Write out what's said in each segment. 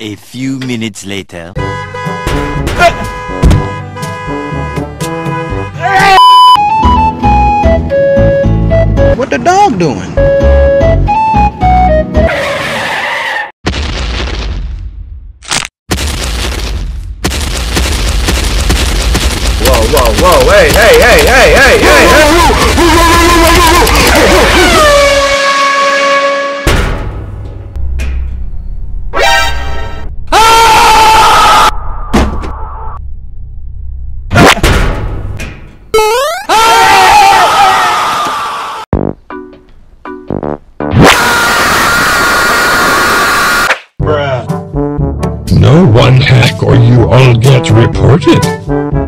A few minutes later. What the dog doing? Whoa, whoa, hey, hey, hey, hey, hey, hey, hey! No one hack or you all get reported.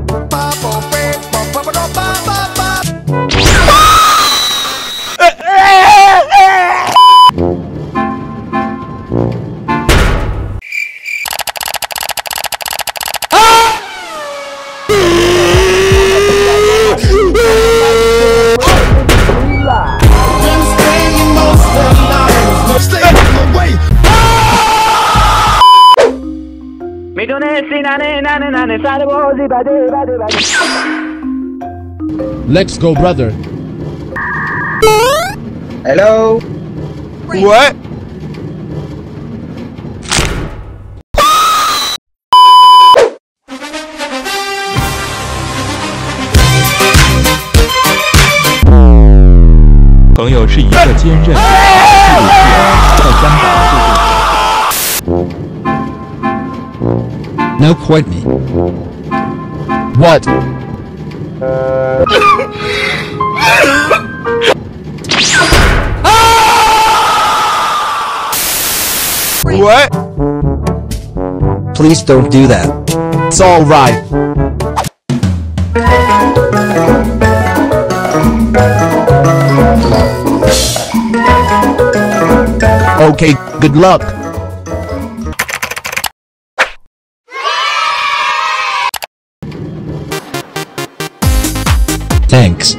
Let's go, brother. Hello? What? “朋 Now quote me. What? What? Please don't do that. It's alright. Okay, good luck. Thanks.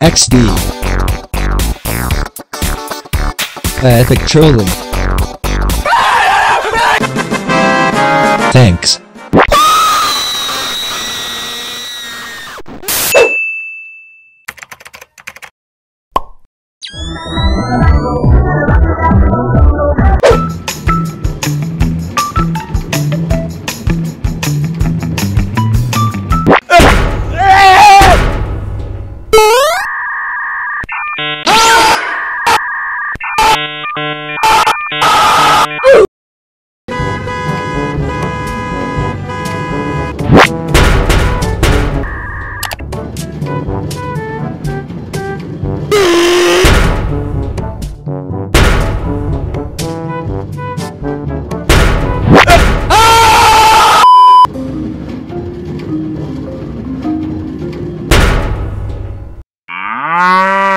XD. Epic trolling. Thanks.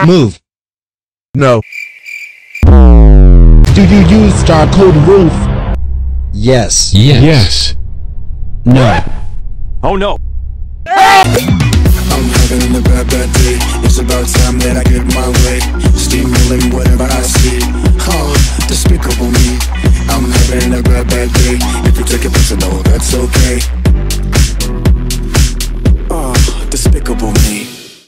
Move. No. Do you use star code wolf? Yes. Yes. Yes. No. Oh no! I'm having a bad, bad day. It's about time that I get my way. Steamrolling whatever I see. Oh, despicable me. I'm having a bad, bad day.